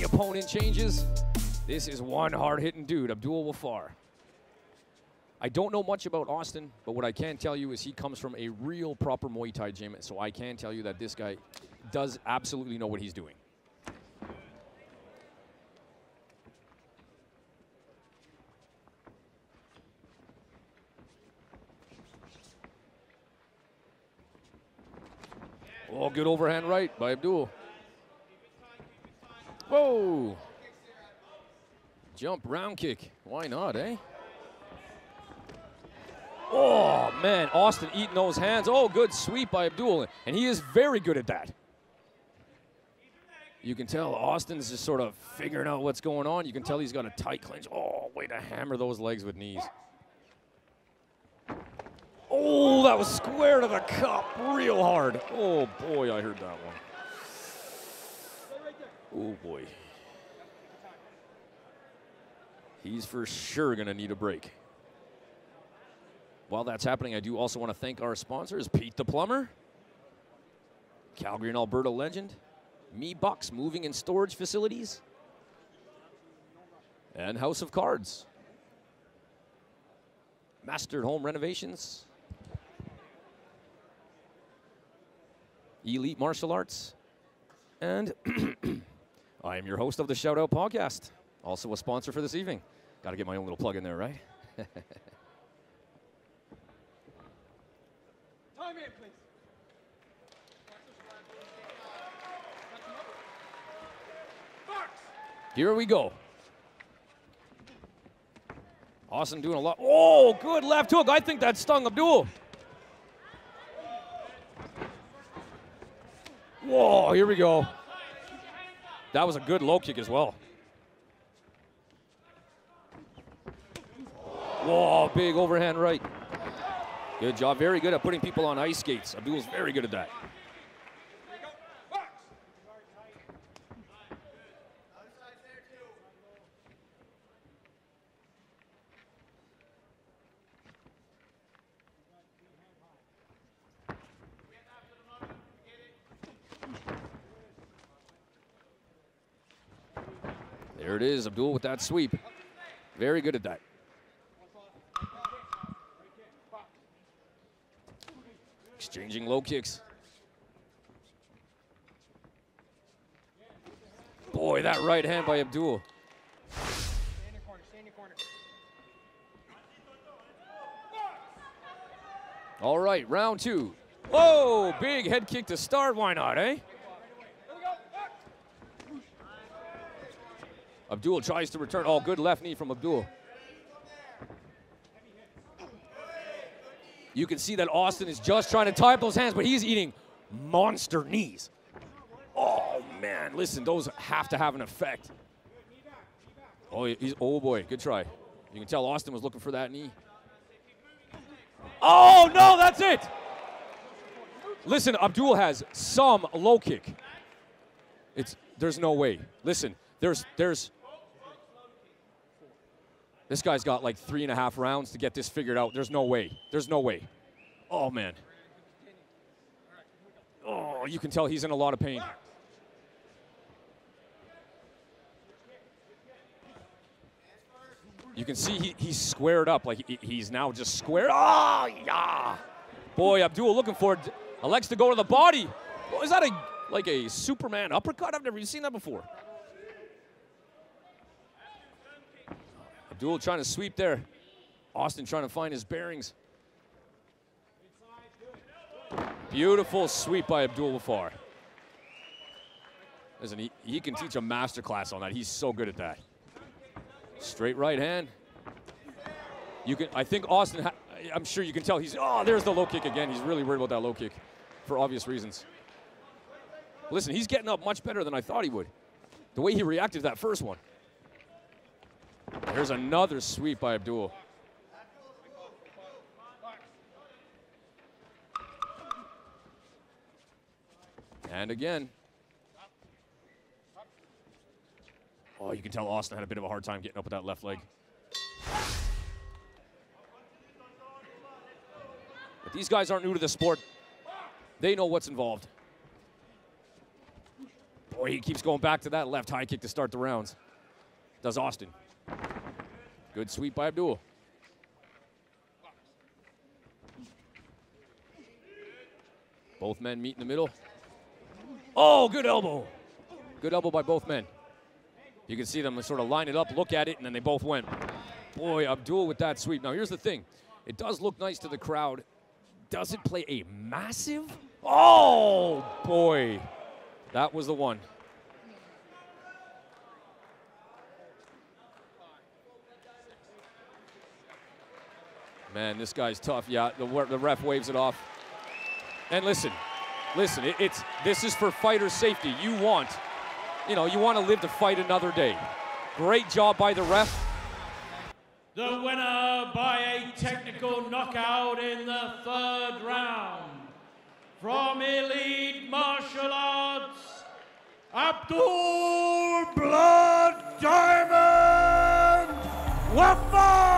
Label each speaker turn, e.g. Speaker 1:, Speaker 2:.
Speaker 1: the opponent changes. This is one hard-hitting dude, Abdoul Wafar. I don't know much about Austin, but what I can tell you is he comes from a real proper Muay Thai gym, so I can tell you that this guy does absolutely know what he's doing. Oh, good overhand right by Abdoul. Whoa. Jump round kick. Why not, eh? Oh, man. Austin eating those hands. Oh, good sweep by Abdoul. And he is very good at that. You can tell Austin's just sort of figuring out what's going on. You can tell he's got a tight clinch. Oh, way to hammer those legs with knees. Oh, that was square to the cup real hard. Oh, boy, I heard that one. Oh, boy. He's for sure going to need a break. While that's happening, I do also want to thank our sponsors, Pete the Plumber, Calgary and Alberta legend, Me Bucks Moving and Storage Facilities, and House of Cards. Mastered Home Renovations, Elite Martial Arts, and I am your host of the Shout Out Podcast, also a sponsor for this evening. Got to get my own little plug in there, right?
Speaker 2: Time in, please.
Speaker 1: Here we go. Austin doing a lot. Oh, good left hook. I think that stung Abdoul. Whoa, here we go. That was a good low kick as well. Whoa, big overhand right. Good job. Very good at putting people on ice skates. Abdoul's very good at that. There it is, Abdoul with that sweep. Very good at that. Exchanging low kicks. Boy, that right hand by
Speaker 2: Abdoul.
Speaker 1: All right, round two. Whoa, big head kick to start. Why not, eh? Abdoul tries to return. Oh, good left knee from Abdoul. You can see that Austin is just trying to tie up those hands, but he's eating monster knees. Oh, man. Listen, those have to have an effect. Oh, he's, oh boy, good try. You can tell Austin was looking for that knee. Oh, no, that's it. Listen, Abdoul has some low kick. It's there's no way. Listen, there's there's this guy's got like three and a half rounds to get this figured out. There's no way. There's no way. Oh man. Oh, you can tell he's in a lot of pain. You can see he, he's squared up, like he, he's now just squared. Oh, yeah. Boy, Abdoul looking for. Elects to go to the body. Oh, is that a like a Superman uppercut? I've never even seen that before. Abdoul trying to sweep there. Austin trying to find his bearings. Beautiful sweep by Abdoul Wafar. Listen, he, he can teach a master class on that. He's so good at that. Straight right hand. You can. I think Austin. I'm sure you can tell he's. Oh, there's the low kick again. He's really worried about that low kick, for obvious reasons. Listen, he's getting up much better than I thought he would. The way he reacted to that first one. There's another sweep by Abdoul. And again. Oh, you can tell Austin had a bit of a hard time getting up with that left leg. But these guys aren't new to the sport. They know what's involved. Boy, he keeps going back to that left high kick to start the rounds. Does Austin. Good sweep by Abdoul. Both men meet in the middle. Oh, good elbow. Good elbow by both men. You can see them sort of line it up, look at it, and then they both went. Boy, Abdoul with that sweep. Now, here's the thing it does look nice to the crowd. Does it play a massive? Oh, boy. That was the one. Man, this guy's tough. Yeah, the, the ref waves it off. And listen, listen, it, it's this is for fighter safety. You want, you know, you want to live to fight another day. Great job by the ref.
Speaker 3: The winner by a technical knockout in the third round from Elite Martial Arts, Abdoul Blood Diamond Wafa!